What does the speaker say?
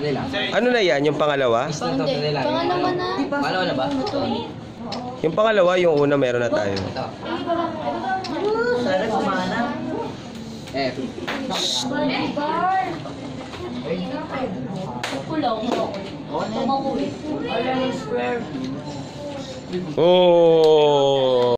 Dali lang. Ano na yan? Yung pangalawa? Is to, dali. Pangalawa na. Diba? Pangalawa na ba? Yung pangalawa, yung una meron na tayo. Ito. Sana kumana. F. Eh. Square. Oh!